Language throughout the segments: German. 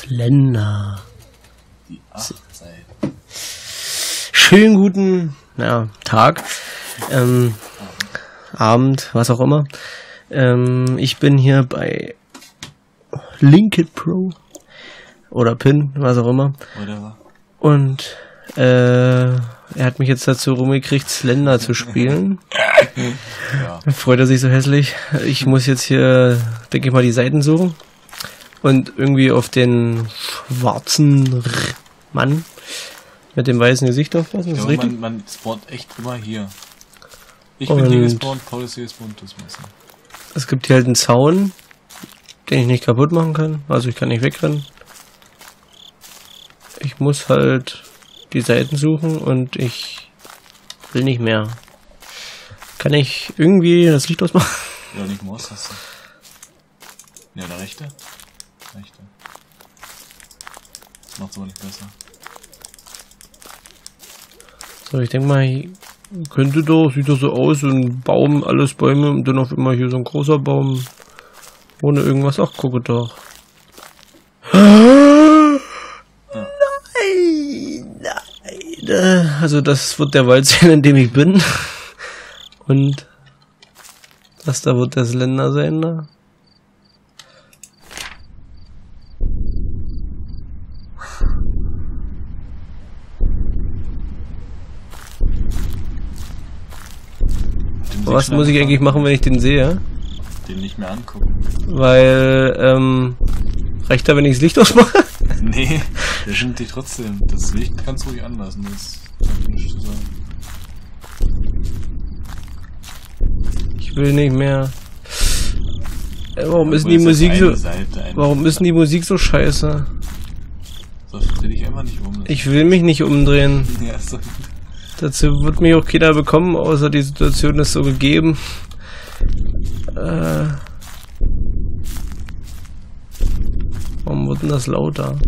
Slender. Die acht Seiten. Schönen guten ja, Tag, ähm, Abend, was auch immer. Ähm, ich bin hier bei Linkit Pro oder Pin, was auch immer. Whatever. Und äh, er hat mich jetzt dazu rumgekriegt, Slender zu spielen. Ja. Freut er sich so hässlich. Ich muss jetzt hier, denke ich mal, die Seiten suchen. Und irgendwie auf den schwarzen Mann mit dem weißen Gesicht aufpassen. Ich Ist das glaube, richtig? man, man spawnt echt immer hier. Ich bin hier gespawnt, Paul ist hier gespawnt, das meiste. Es gibt hier halt einen Zaun, den ich nicht kaputt machen kann. Also ich kann nicht wegrennen. Ich muss halt die Seiten suchen und ich will nicht mehr. Kann ich irgendwie das Licht ausmachen? Ja, nicht Maustaste. Ja, der rechte. Rechte. Das macht's aber nicht besser. So, ich denke mal, könnte doch, sieht doch so aus, so ein Baum, alles Bäume und dann auf immer hier so ein großer Baum ohne irgendwas. Ach, gucke doch. Nein, nein. Also das wird der Wald sein, in dem ich bin. Und das da wird der Slender sein da. Was muss ich eigentlich machen, wenn ich den sehe? Den nicht mehr angucken. Weil, ähm, reicht da, wenn ich das Licht ausmache? Nee, der stimmt dich trotzdem. Das Licht kannst du ruhig anlassen, das hat nichts zu sagen. Ich will nicht mehr. Äh, Warum ist die Musik so. Seite, Warum ist denn die Musik so scheiße? So, dreh dich einfach nicht um. Ich will mich nicht umdrehen. ja, so. Dazu wird mich auch keiner bekommen, außer die Situation ist so gegeben. Äh. Warum wird denn das lauter?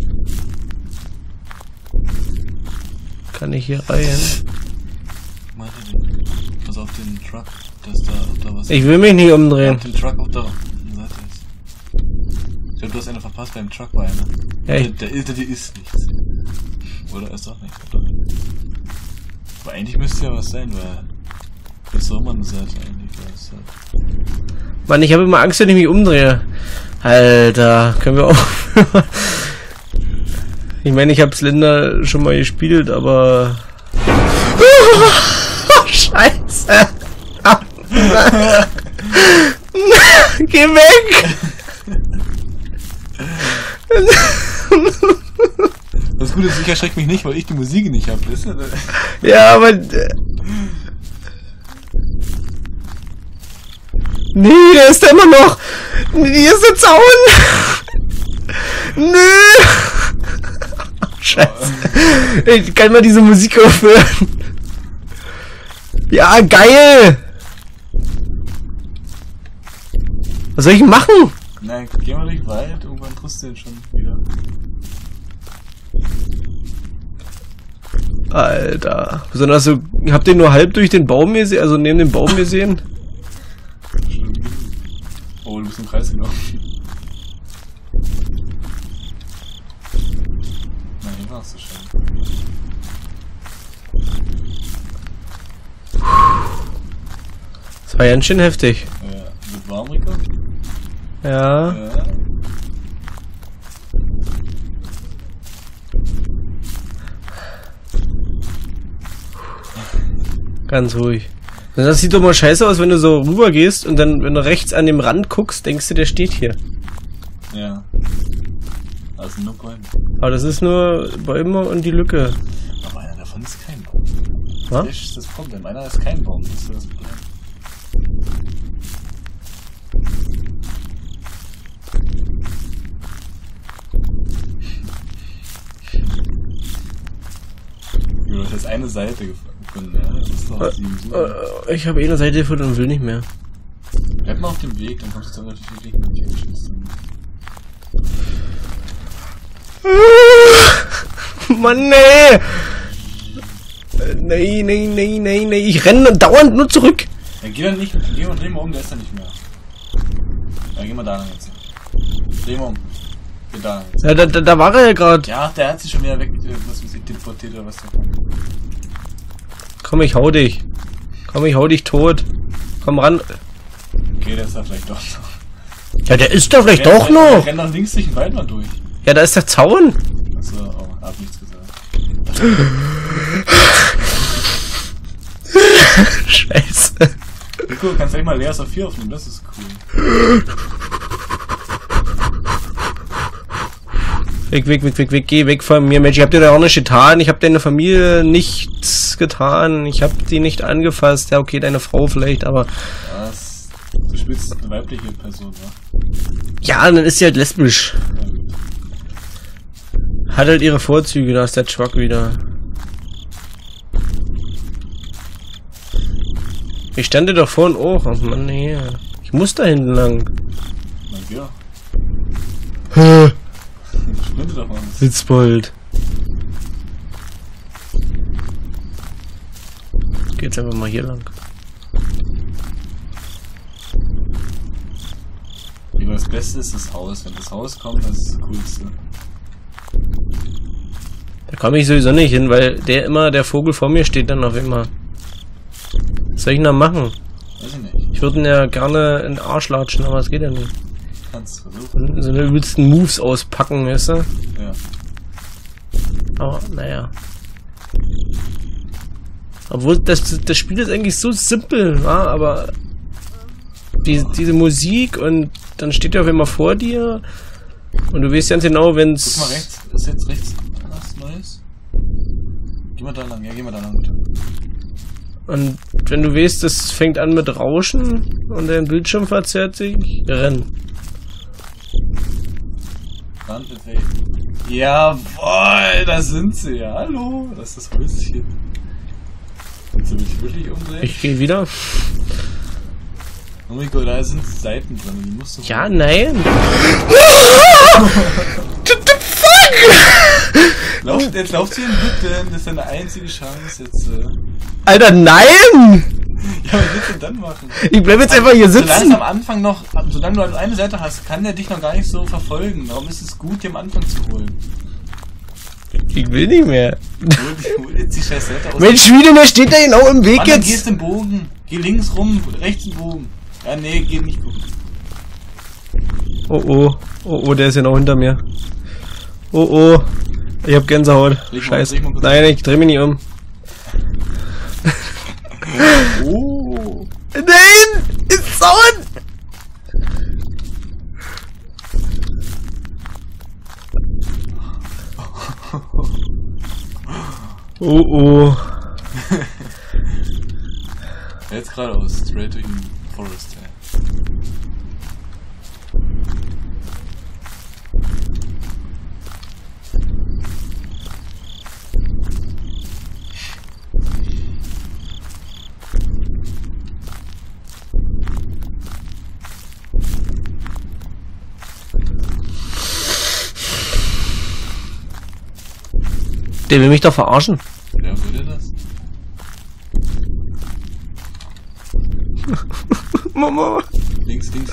Kann ich hier rein? Warte, pass auf den Truck, dass da, da was. Ich will mich nicht umdrehen. Auf den Truck auf der Seite ist. Ich glaube, du hast eine verpasst beim Truck bei einer. Ja, Der, der, ist- der ist nichts. Oder ist doch nicht. Oder? Aber eigentlich müsste ja was sein, weil. Das soll man Seite eigentlich. halt- Mann, ich habe immer Angst, wenn ich mich umdrehe. Alter, können wir aufhören? Ich meine, ich habe Slender schon mal gespielt, aber... Scheiße! Geh weg! Ist, ich erschrecke mich nicht, weil ich die Musik nicht habe. Ja, aber... äh, Nee, der ist da immer noch! Hier ist der Zaun! Nö! Scheiße. Ich kann mal diese Musik aufhören. Ja, geil! Was soll ich machen? Nein, geh mal durch den Wald, irgendwann triffst du den schon wieder. Alter. Besonders so, habt ihr nur halb durch den Baum gesehen, also neben dem Baum gesehen? Oh, du bist im Kreis gelaufen. Nein, hier warst du schon. Das war ganz schön heftig. Äh, wird warm, Rico? Ja. Ja. Ganz ruhig. Das sieht doch mal scheiße aus, wenn du so rüber gehst und dann, wenn du rechts an dem Rand guckst, denkst du, der steht hier. Ja. Also nur Bäume. Aber das ist nur Bäume und die Lücke. Aber einer davon ist kein Baum. Was? Das ist das Problem. Einer ist kein Baum. Das ist das Problem. Du hast jetzt eine Seite gefunden, Äh, Ich habe eh eine Seite gefunden und will nicht mehr. Bleib mal auf dem Weg, dann kommst du dann natürlich nicht mit. Mann, nee! Äh, Nee, nee, nee, nee, nee. Ich renne dauernd nur zurück. Ja, geh dann nicht, geh mal, dreh mal um, der ist da nicht mehr. Ja, geh mal da lang jetzt. Dreh mal um. Da. Ja, da, da, da war er ja gerade. Ja, der hat sich schon wieder weg, äh, was weiß ich, teleportiert oder was da Komm, ich hau dich. Komm, ich hau dich tot. Komm ran. Okay, der ist da vielleicht doch noch. Ja, der ist da vielleicht Der- doch der- noch. rennt nach links durch den Wald mal durch. Ja, da ist der Zaun. Achso, oh, hab nichts gesagt. Scheiße. Du kannst gleich mal Leas auf 4 aufnehmen, das ist cool. Weg, weg, weg, weg, weg, geh weg von mir, Mensch. Ich hab dir da auch nichts getan. Ich hab deine Familie nichts getan. Ich hab die nicht angefasst. Ja, okay, deine Frau vielleicht, aber. Was? Du spielst eine weibliche Person, wa? Ja, dann ist sie halt lesbisch. Hat halt ihre Vorzüge, da ist der Truck wieder. Ich stand dir doch vorhin auch. Oh Mann, nee. Ich muss da hinten lang. Na ja. Doch mal. Witzbold. Geht's einfach mal hier lang. Lieber das Beste ist das Haus. Wenn das Haus kommt, das ist das Coolste. Da komme ich sowieso nicht hin, weil der immer, der Vogel vor mir steht dann auf immer. Was soll ich denn da machen? Weiß ich nicht. Ich würde ihn ja gerne in den Arsch latschen, aber es geht ja nicht. Kannst versuchen. So eine übelsten Moves auspacken, weißt du? Ja. Aber, naja. Obwohl, das, das Spiel ist eigentlich so simpel, ja, aber die, diese Musik und dann steht er auf einmal vor dir und du weißt ganz genau, Guck mal wenn's... rechts. Ist jetzt rechts was Neues? Geh mal da lang. Ja, geh mal da lang. Und wenn du weißt, das fängt an mit Rauschen und dein Bildschirm verzerrt sich, renn. Rand mit weg. Jawoll, da sind sie. Ja, hallo. Das ist das Häuschen. Willst du mich wirklich umdrehen? Ich gehe wieder. Oh mein Gott, da sind Seiten drin. Die musst du Ja, nein. Lauf, jetzt lauf zu den Hütten. Das ist deine einzige Chance jetzt. Äh. Alter, nein! Ja, willst du dann machen? Ich bleib jetzt einfach hier Solange es sitzen. am Anfang noch, solange du also eine Seite hast, kann der dich noch gar nicht so verfolgen. Darum ist es gut, dir am Anfang zu holen. Ich will nicht mehr. Hol, hol jetzt die scheiß Seite aus. Mensch, wie denn, der steht da genau im Weg Mann, dann gehst jetzt. im Bogen. Geh links rum, rechts im Bogen. Ja, nee, geh nicht gucken. Oh oh, oh oh, der ist genau hinter mir. Oh oh, ich hab Gänsehaut. Scheiße. Nein, ich dreh mich nicht um. Oh. Nein! Ist Sound! Oh oh. Jetzt geradeaus, straight durch den Forest. Ja. Der will mich doch verarschen. Wer würde das? Mama.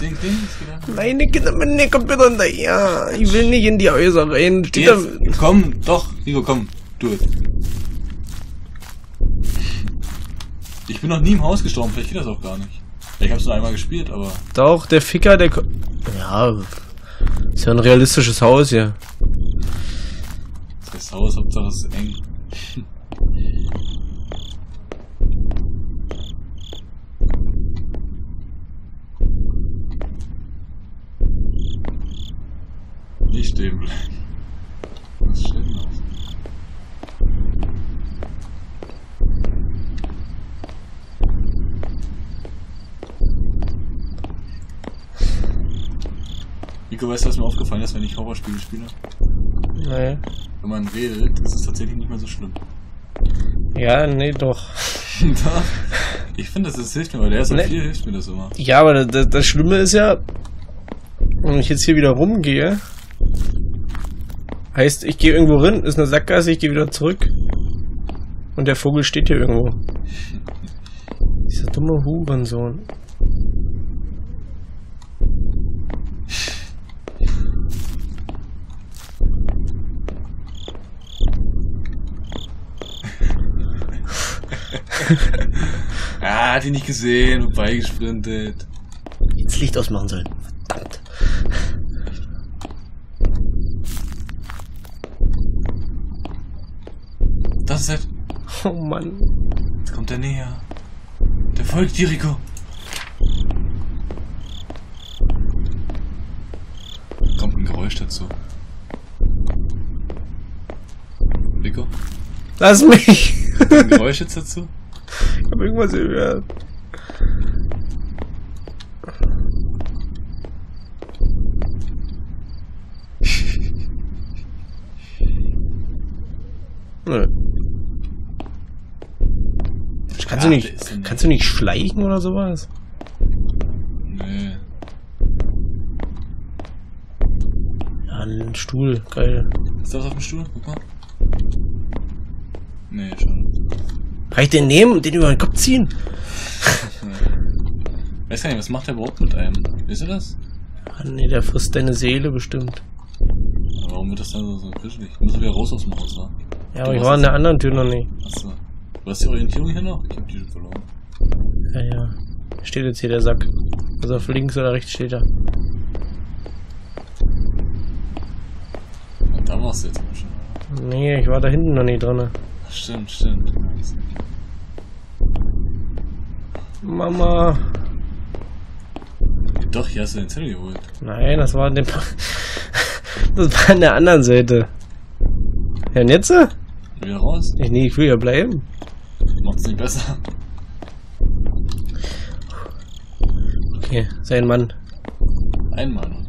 Links. Wieder. Meine Kinder, meine Computer hinterher. Ich will nicht in die Häuser rein. Steht da. Jetzt, komm, doch, Rico, komm, du. Ich bin noch nie im Haus gestorben, vielleicht geht das auch gar nicht. Ich hab's nur einmal gespielt, aber Doch, der Ficker, der. ko- Ja. Ist ja ein realistisches Haus hier. das Haus, Hauptsache es ist eng. Nicht stehen bleiben. Was steht denn aus? Nico, weißt du, was mir aufgefallen ist, wenn ich Horrorspiele spiele? Nee. Wenn man redet, ist es tatsächlich nicht mehr so schlimm. Ja, nee, doch. Doch. ich finde, das, das hilft mir, weil der ist Nee. viel, hilft mir das immer. Ja, aber das, das Schlimme ist ja, wenn ich jetzt hier wieder rumgehe, Heißt, ich gehe irgendwo hin, ist eine Sackgasse, ich gehe wieder zurück. Und der Vogel steht hier irgendwo. Dieser dumme Hurensohn. ah, hat ihn nicht gesehen, vorbeigesprintet. Jetzt Licht ausmachen sollen. Es. Oh Mann. Jetzt kommt er näher. Der folgt dir, Rico. Kommt ein Geräusch dazu. Rico? Lass mich! Ein Geräusch jetzt dazu? Ich hab irgendwas gehört. Nö. Kannst, du nicht, kannst du nicht schleichen oder sowas? Nee. Ja, ein Stuhl, geil. Ist da was auf dem Stuhl? Guck mal. Nee, schon. Kann ich den nehmen und den über den Kopf ziehen? Weiß gar nicht, was macht der überhaupt mit einem? Wisst ihr das? Ah, nee, der frisst deine Seele bestimmt. Warum wird das dann so, so? Ich muss wieder raus aus dem Haus, wa? Ja, aber ich war in es- der anderen Tür noch nicht. Achso. Du hast die Orientierung hier noch? Ich hab die schon verloren. Ja, ja. Steht jetzt hier der Sack. Also auf links oder rechts steht er. Und da warst du jetzt schon. oder? Nee, ich war da hinten noch dran. Ach, Stimmt, stimmt. Mama. Doch, hier hast du den Zettel geholt. Nein, das war in dem. das war an der anderen Seite. Ja, und jetzt? Wieder raus? Ich, nee, ich will ja bleiben. Macht's nicht besser. Okay, sein Mann. Einmal noch.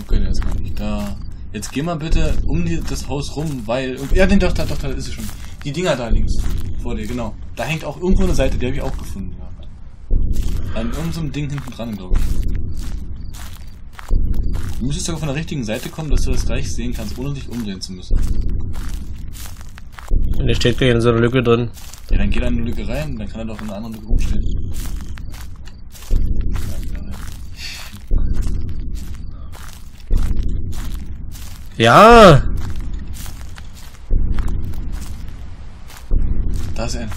Okay, der ist gar nicht da. Jetzt geh mal bitte um die, das Haus rum, weil. Ja, den doch, da, doch, da ist es schon. Die Dinger da links. Vor dir, genau. Da hängt auch irgendwo eine Seite, die habe ich auch gefunden. Ja. An irgendeinem so Ding hinten dran, glaube ich. Du müsstest sogar von der richtigen Seite kommen, dass du das gleich sehen kannst, ohne dich umdrehen zu müssen. Und der steht gleich in so einer Lücke drin. Ja, dann geht er in eine Lücke rein, dann kann er doch in einer anderen Lücke rumstehen. Ja! Da ist er.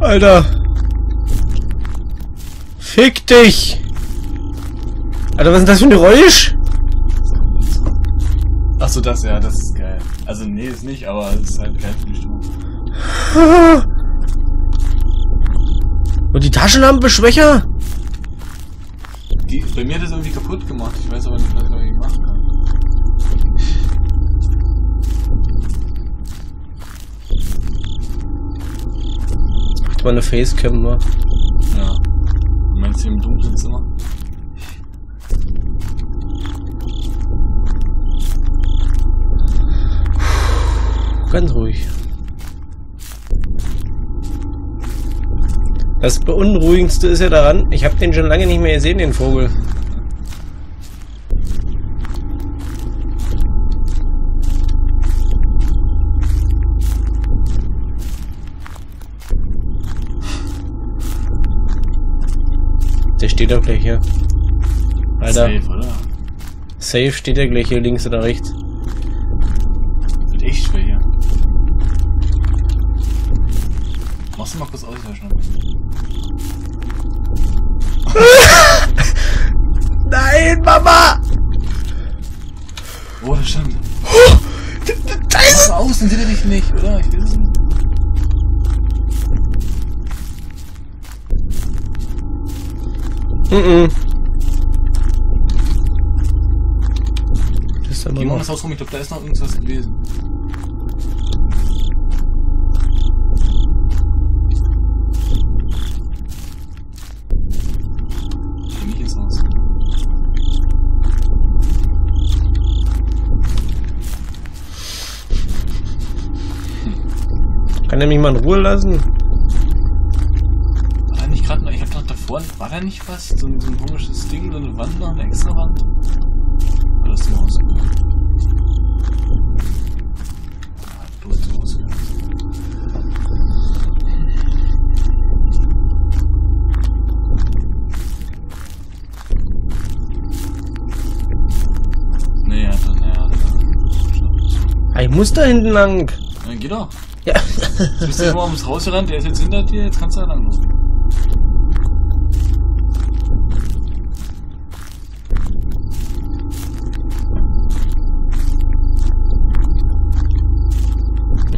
Alter! Fick dich! Alter, was ist denn das für ein Geräusch? Achso, das, ja, das ist geil. Also, nee, ist nicht, aber es ist halt geil für die Stimmung. Und die Taschenlampe schwächer? Die, bei mir hat das irgendwie kaputt gemacht. Ich weiß aber nicht, was ich machen Macht mal eine Facecam, wa? Ja. Du meinst hier im dunklen Zimmer? Ganz ruhig. Das Beunruhigendste ist ja daran, ich habe den schon lange nicht mehr gesehen, den Vogel. Steht doch gleich hier. Alter, safe, Safe, oder? steht er gleich hier links oder rechts. Wird echt schwer hier. Machst du mal kurz aus, ich schon. Nein, Mama! Oh, da stand. Da Mach ist aus, dann sieht er dich nicht, oder? Ich will es nicht. Mhm. Das ist aber Geh mal um das Haus rum, ich glaube, da ist noch irgendwas gewesen. Kann er mich mal in Ruhe lassen? vorhin, war da nicht was? So ein, so ein komisches Ding, so eine Wand noch, eine extra Wand? Oder ist die rausgegangen? Ah, du hast rausgegangen. Naja, dann, naja. Ich muss da hinten lang. Ja, geh doch. Ja. Jetzt bist du immer ums Haus gerannt, der ist jetzt hinter dir, jetzt kannst du da lang laufen.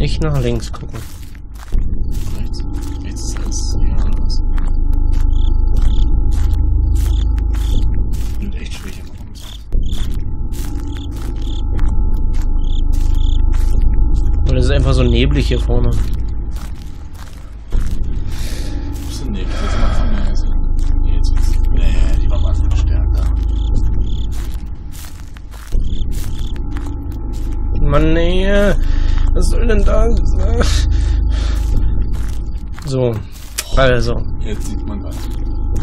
Nicht nach links gucken. Rechts. Rechts ist alles ja, was? Wird echt schwierig immer Haus. Oder ist es einfach so neblig hier vorne? Bisschen neblig, jetzt mal von mir sehen. Nee, jetzt wird's. Nee, die war mal stärker. Mann, nee. Was soll denn das? So. Also. Jetzt sieht man was.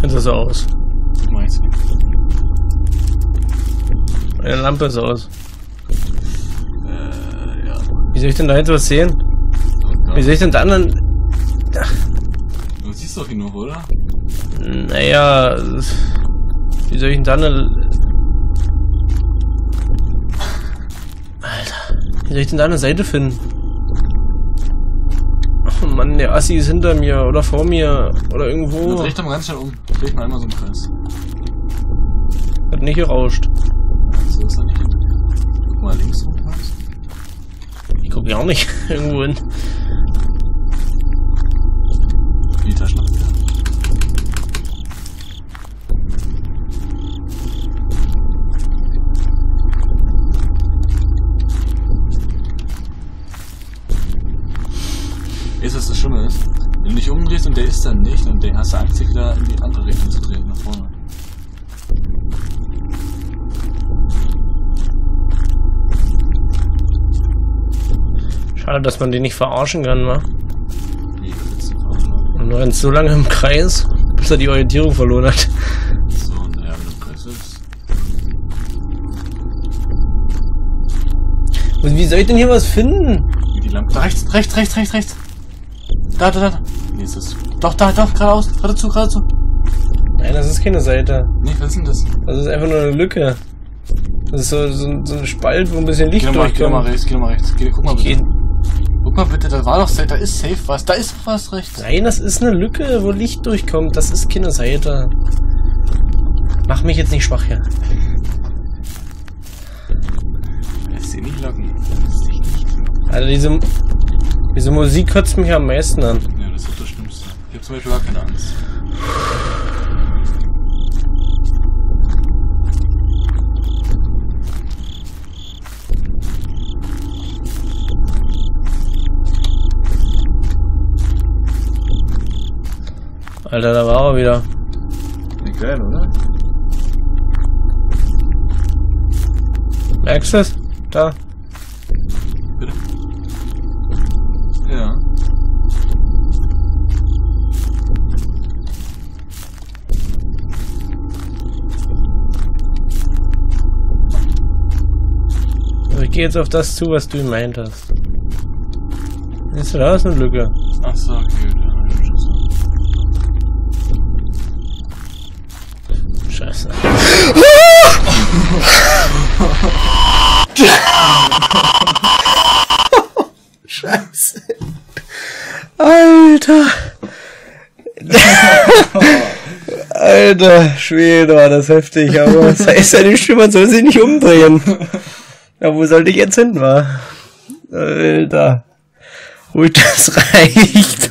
Jetzt ist es aus. Mal jetzt. Meine Lampe ist aus. Äh, ja. Wie soll ich denn da jetzt was sehen? Wie soll ich denn da anderen... Du siehst doch ihn noch, oder? Naja... Wie soll ich denn da eine... Wie soll ich denn da eine Seite finden? Oh Mann, der Assi ist hinter mir oder vor mir oder irgendwo. Dich doch mal ganz schnell um. Dreh mal einmal so einen Kreis. Hat nicht gerauscht. So ist er nicht hinter dir. Guck mal links rum. Kreis. Ich guck ja auch nicht irgendwo hin. Die Taschenlampe wieder. Du, was das Schlimme ist? Wenn du dich umdrehst und der ist dann nicht, dann denk- hast du Angst, dich wieder in die andere Richtung zu drehen, nach vorne. Schade, dass man den nicht verarschen kann, wa? Wie, das ist. Und du rennst so lange im Kreis, bis er die Orientierung verloren hat. So, naja, wenn du Kreis ist. Und wie soll ich denn hier was finden? Die Lampe. Da rechts, rechts, rechts, rechts, rechts. Da, da, da. Nee, ist das. Doch, da, doch, geradeaus, geradezu, geradezu. Nein, das ist keine Seite. Nee, was ist denn das? Das ist einfach nur eine Lücke. Das ist so, so, so ein Spalt, wo ein bisschen Licht Geh mal, geh mal durchkommt. rechts, geh mal rechts. Geh, guck mal bitte. Geht. Guck mal bitte, da war doch safe, da ist safe was. Da ist was rechts. Nein, das ist eine Lücke, wo Licht durchkommt. Das ist keine Seite. Mach mich jetzt nicht schwach hier. Lässt sie nicht locken. Lässt sich nicht locken. Also diese, diese Musik kotzt mich am meisten an. Ja, das ist das Schlimmste. Ich hab zum Beispiel gar keine Angst. Alter, da war er wieder. Ja, geil, oder? Merkst du es? Da. Gehe jetzt auf das zu, was du gemeint hast. Siehst du, da ist eine Lücke. Ach so, okay, ja. Scheiße. Scheiße. Alter. Alter Schwede, war das heftig, aber das heißt ja nicht schlimm, man soll sich nicht umdrehen. Ja, wo sollte ich jetzt hin, wa? Alter. Ruhig, das reicht.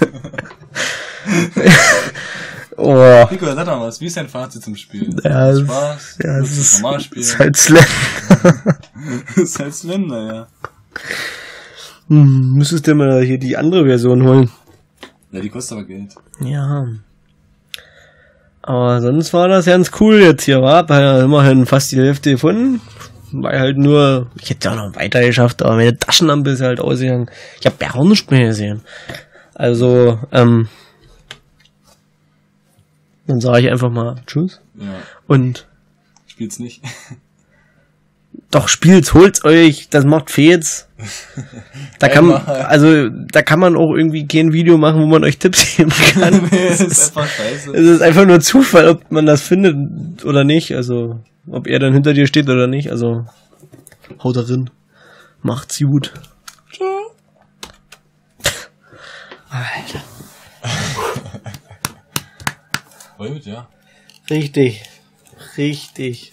oh. Nico, sag doch mal was. Wie ist dein Fazit zum Spiel? Ja, es- Spaß? Ja, es du ist, normal es spielen? ist halt Slam. ist halt Slender, ja. Hm, müsstest du mal hier die andere Version holen. Ja, die kostet aber Geld. Ja. Aber sonst war das ganz cool jetzt hier, war. Hab ja immerhin fast die Hälfte gefunden. Weil halt nur, ich hätte ja noch weiter geschafft, aber meine Taschenlampe ist halt ausgegangen. Ich habe ja auch nicht mehr gesehen. Also, ähm, dann sage ich einfach mal Tschüss. Ja, Und spielt's nicht. doch spielt's, holt's euch, das macht Fets. Da kann man, also, da kann man auch irgendwie kein Video machen, wo man euch Tipps geben kann. nee, das ist- einfach scheiße. Es ist einfach nur Zufall, ob man das findet oder nicht. Also, ob er dann hinter dir steht oder nicht. Also haut darin. Macht's gut. Ciao. Alter. Gut, ja. Richtig. Richtig.